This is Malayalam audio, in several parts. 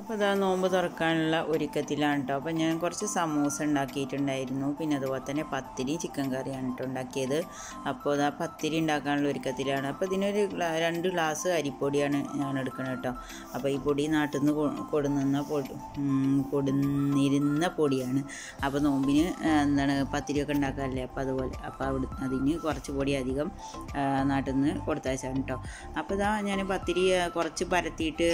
അപ്പോൾ ഇതാ നോമ്പ് തുറക്കാനുള്ള ഒരുക്കത്തിലാണ് കേട്ടോ അപ്പോൾ ഞാൻ കുറച്ച് സമൂസ ഉണ്ടാക്കിയിട്ടുണ്ടായിരുന്നു. പിന്നെ അതുപോലെ തന്നെ പത്തിരി ചിക്കൻ കറിയാണ് കേട്ടോ ഉണ്ടാക്കിയത്. അപ്പോൾ ഇതാ പത്തിരി ഉണ്ടാക്കാനുള്ള ഒരുക്കത്തിലാണ്. അപ്പോൾ ഇതിനൊരു രണ്ട് ഗ്ലാസ് അരിപ്പൊടിയാണ് ഞാൻ എടുക്കുന്നത് കേട്ടോ അപ്പോൾ ഈ പൊടി നാട്ടിൽ നിന്ന് കൊടുന്ന കൊടുന്നിരുന്ന പൊടിയാണ്. അപ്പോൾ നോമ്പിന് എന്താണ് പത്തിരിയൊക്കെ ഉണ്ടാക്കാറില്ലേ? അപ്പോൾ അതുപോലെ അപ്പോൾ അവിടെ അതിന് കുറച്ച് പൊടി അധികം നാട്ടിൽ നിന്ന് കൊടുത്തയച്ചാണ് കേട്ടോ അപ്പോൾ ഇതാ ഞാൻ പത്തിരി കുറച്ച് പരത്തിയിട്ട്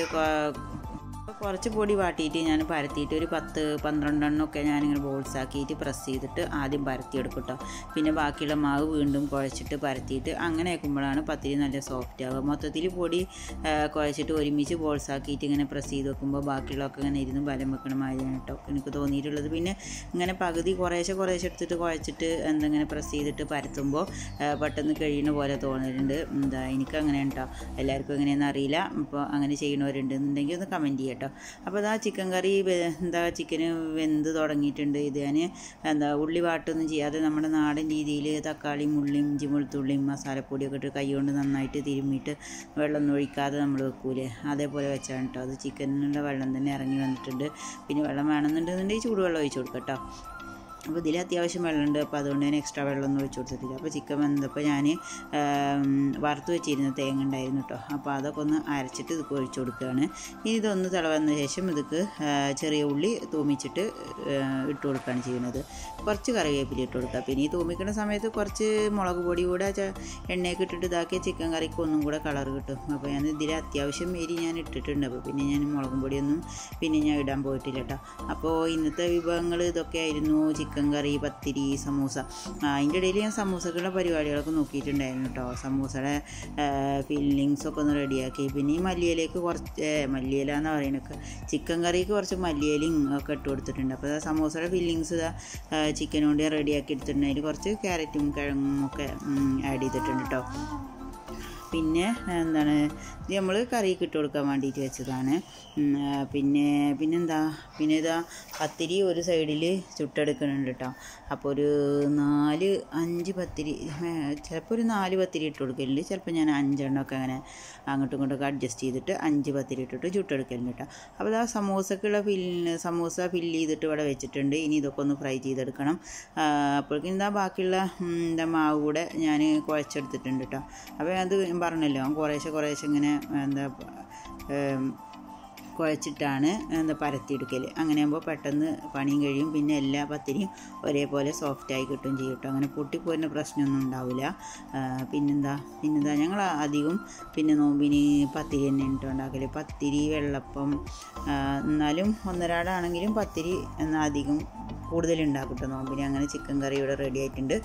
കുറച്ച് പൊടി വാട്ടിയിട്ട് ഞാൻ പരത്തിയിട്ട് ഒരു പത്ത് പന്ത്രണ്ടെണ്ണമൊക്കെ ഞാനിങ്ങനെ ബോൾസ് ആക്കിയിട്ട് പ്രസ് ചെയ്തിട്ട് ആദ്യം പരത്തിയെടുക്കും കേട്ടോ പിന്നെ ബാക്കിയുള്ള മാവ് വീണ്ടും കുഴച്ചിട്ട് പരത്തിയിട്ട് അങ്ങനെ ആക്കുമ്പോഴാണ് പത്തിരി നല്ല സോഫ്റ്റ് ആവുക. മൊത്തത്തിൽ പൊടി കുഴച്ചിട്ട് ഒരുമിച്ച് ബോൾസ് ആക്കിയിട്ട് ഇങ്ങനെ പ്രസ് ചെയ്ത് വെക്കുമ്പോൾ ബാക്കിയുള്ളതൊക്കെ ഇങ്ങനെ ഇരുന്ന് ബലം വെക്കണ മാതിരിയാണ് കേട്ടോ എനിക്ക് തോന്നിയിട്ടുള്ളത്. പിന്നെ ഇങ്ങനെ പകുതി കുറേശ്ശെ കുറേശ്ശെ എടുത്തിട്ട് കുഴച്ചിട്ട് എന്തെങ്ങനെ പ്രസ് ചെയ്തിട്ട് പരത്തുമ്പോൾ പെട്ടെന്ന് കഴിയുന്ന പോലെ തോന്നലുണ്ട്. എന്താ എനിക്ക് അങ്ങനെയാണ് കേട്ടോ എല്ലാവർക്കും എങ്ങനെയാണെന്ന് അറിയില്ല. അപ്പോൾ അങ്ങനെ ചെയ്യണവരുണ്ട് എന്നുണ്ടെങ്കിൽ ഒന്ന് കമന്റ് ചെയ്യാം കേട്ടോ. അപ്പോൾ അതാ ചിക്കൻ കറി എന്താ ചിക്കന് വെന്ത് തുടങ്ങിയിട്ടുണ്ട്. ഇത് ഞാൻ എന്താ ഉള്ളി വാട്ടൊന്നും ചെയ്യാതെ നമ്മുടെ നാടൻ രീതിയിൽ തക്കാളിയും ഉള്ളിയും ഇഞ്ചി വെളുത്തുള്ളിയും മസാലപ്പൊടിയൊക്കെ ഇട്ട് കൈ കൊണ്ട് നന്നായിട്ട് തിരുമ്മിയിട്ട് വെള്ളം ഒഴിക്കാതെ നമ്മൾ വെക്കൂലേ. അതേപോലെ വെച്ചാണ് കേട്ടോ. അത് ചിക്കനിലുള്ള വെള്ളം തന്നെ ഇറങ്ങി വന്നിട്ടുണ്ട്. പിന്നെ വെള്ളം വേണമെന്നുണ്ടെന്നുണ്ടെങ്കിൽ ചൂടുവെള്ളം ഒഴിച്ചു കൊടുക്കാം കേട്ടോ. അപ്പോൾ ഇതിൽ അത്യാവശ്യം വെള്ളമുണ്ട്. അപ്പോൾ അതുകൊണ്ട് ഞാൻ എക്സ്ട്രാ വെള്ളമൊന്നും ഒഴിച്ചു കൊടുത്തിട്ടില്ല. അപ്പോൾ ചിക്കൻ വന്നപ്പോൾ ഞാൻ വറുത്ത് വെച്ചിരുന്ന തേങ്ങ ഉണ്ടായിരുന്നു കേട്ടോ. അപ്പോൾ അതൊക്കെ ഒന്ന് അരച്ചിട്ട് ഇതൊക്കെ ഒഴിച്ചു കൊടുക്കുകയാണ്. ഇനി ഇതൊന്ന് തിളവന്ന ശേഷം ഇതൊക്കെ ചെറിയ ഉള്ളി തൂമിച്ചിട്ട് ഇട്ട് കൊടുക്കുകയാണ് ചെയ്യുന്നത്. കുറച്ച് കറിവേപ്പില ഇട്ട് കൊടുക്കുക. പിന്നെ ഈ തൂമിക്കുന്ന സമയത്ത് കുറച്ച് മുളക് പൊടി കൂടെ എണ്ണയൊക്കെ ഇട്ടിട്ട് ഇതാക്കിയ ചിക്കൻ കറിക്ക് ഒന്നും കൂടെ കളർ കിട്ടും. അപ്പോൾ ഞാൻ ഇതിൽ അത്യാവശ്യം എരി ഞാൻ ഇട്ടിട്ടുണ്ട്. അപ്പോൾ പിന്നെ ഞാൻ മുളകും പൊടിയൊന്നും പിന്നെ ഞാൻ ഇടാൻ പോയിട്ടില്ല കേട്ടോ. അപ്പോൾ ഇന്നത്തെ വിഭവങ്ങൾ ഇതൊക്കെ ആയിരുന്നു. ചിക്കൻ കറി പത്തിരി സമൂസ. അതിന്റെ ഇടയിൽ ഞാൻ സമൂസക്കുള്ള പരിപാടികളൊക്കെ നോക്കിയിട്ടുണ്ടായിരുന്നു കേട്ടോ സമൂസയുടെ ഫില്ലിങ്സൊക്കെ ഒന്ന് റെഡിയാക്കി. പിന്നെ ഈ മല്ലിയിലേക്ക് കുറച്ച് മല്ലിയില എന്ന് പറയുന്നത് ചിക്കൻ കറിക്ക് കുറച്ച് മല്ലിയിലയും ഒക്കെ ഇട്ട് കൊടുത്തിട്ടുണ്ട്. അപ്പോൾ സമൂസയുടെ ഫില്ലിങ്സ് ഇതാ ചിക്കൻ റെഡിയാക്കി എടുത്തിട്ടുണ്ട്. അതിൽ കുറച്ച് ക്യാരറ്റും കിഴങ്ങും ഒക്കെ ആഡ് ചെയ്തിട്ടുണ്ട് കേട്ടോ പിന്നെ എന്താണ് ഇത് നമ്മൾ കറിക്ക് ഇട്ട് കൊടുക്കാൻ വേണ്ടിയിട്ട് വെച്ചതാണ്. പിന്നെ പിന്നെന്താ പിന്നെ ഇതാ പത്തിരി ഒരു സൈഡിൽ ചുട്ടെടുക്കുന്നുണ്ട് കേട്ടോ അപ്പോൾ ഒരു നാല് അഞ്ച് പത്തിരി ചിലപ്പോൾ ഒരു നാല് പത്തിരി ഇട്ട് കൊടുക്കലുണ്ട്. ചിലപ്പോൾ ഞാൻ അഞ്ചെണ്ണമൊക്കെ അങ്ങനെ അങ്ങോട്ടും ഇങ്ങോട്ടൊക്കെ അഡ്ജസ്റ്റ് ചെയ്തിട്ട് അഞ്ച് പത്തിരി ഇട്ടിട്ട് ചുട്ടെടുക്കലുണ്ട് കേട്ടോ അപ്പോൾ ആ സമോസക്കുള്ള ഫില്ല് സമോസ ഫില്ല് ചെയ്തിട്ട് ഇവിടെ വെച്ചിട്ടുണ്ട്. ഇനി ഇതൊക്കെ ഒന്ന് ഫ്രൈ ചെയ്തെടുക്കണം. അപ്പോഴേക്കും എന്താ ബാക്കിയുള്ള എന്താ മാവ് കൂടെ ഞാൻ കുഴച്ചെടുത്തിട്ടുണ്ട് കേട്ടോ അപ്പോൾ അത് ഞാൻ പറഞ്ഞല്ലോ കുറേശ്ശെ കുറേശ്ശെ ഇങ്ങനെ എന്താ കുഴച്ചിട്ടാണ് എന്താ പരത്തിയെടുക്കൽ അങ്ങനെ ആകുമ്പോൾ പെട്ടെന്ന് പണിയും കഴിയും. പിന്നെ എല്ലാ പത്തിരിയും ഒരേപോലെ സോഫ്റ്റായി കിട്ടും ചെയ്യും കേട്ടോ. അങ്ങനെ പൊട്ടിപ്പോരുന്ന പ്രശ്നമൊന്നും ഉണ്ടാവില്ല. പിന്നെന്താ പിന്നെന്താ ഞങ്ങൾ അധികം പിന്നെ നോമ്പിന് പത്തിരി തന്നെ ഇട്ട് ഉണ്ടാക്കൽ പത്തിരി വെള്ളപ്പം എന്നാലും ഒന്നരാടാണെങ്കിലും പത്തിരി എന്നാൽ അധികം കൂടുതൽ ഉണ്ടാക്കും കേട്ടോ നോമ്പിന് അങ്ങനെ ചിക്കൻ കറി ഇവിടെ റെഡി ആയിട്ടുണ്ട്.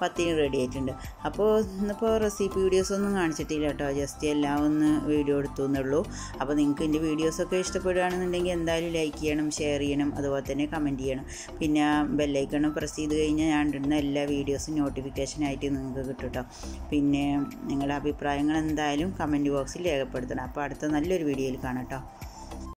പത്തിന് റെഡി ആയിട്ടുണ്ട്. അപ്പോൾ ഇന്നിപ്പോൾ റെസിപ്പി വീഡിയോസ് ഒന്നും കാണിച്ചിട്ടില്ല കേട്ടോ ജസ്റ്റ് എല്ലാം ഒന്ന് വീഡിയോ എടുത്തു എന്നുള്ളൂ. അപ്പോൾ നിങ്ങൾക്ക് എന്റെ വീഡിയോസൊക്കെ ഇഷ്ടപ്പെടുകയാണെന്നുണ്ടെങ്കിൽ എന്തായാലും ലൈക്ക് ചെയ്യണം ഷെയർ ചെയ്യണം അതുപോലെ തന്നെ കമന്റ് ചെയ്യണം. പിന്നെ ബെല്ലൈക്കണം പ്രസ് ചെയ്ത് കഴിഞ്ഞാൽ ഞാൻ ഇടുന്ന എല്ലാ വീഡിയോസും നോട്ടിഫിക്കേഷനായിട്ട് നിങ്ങൾക്ക് കിട്ടും കേട്ടോ പിന്നെ നിങ്ങളുടെ അഭിപ്രായങ്ങൾ എന്തായാലും കമന്റ് ബോക്സിൽ രേഖപ്പെടുത്തണം. അപ്പോൾ അടുത്ത നല്ലൊരു വീഡിയോയിൽ കാണാം കേട്ടോ